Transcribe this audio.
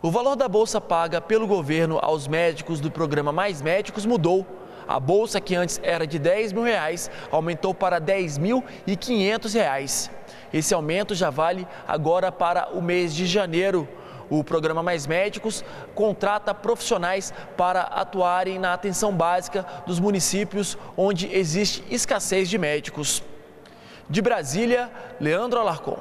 O valor da bolsa paga pelo governo aos médicos do programa Mais Médicos mudou. A bolsa, que antes era de 10 mil reais, aumentou para 10.500 reais. Esse aumento já vale agora para o mês de janeiro. O programa Mais Médicos contrata profissionais para atuarem na atenção básica dos municípios onde existe escassez de médicos. De Brasília, Leandro Alarcon.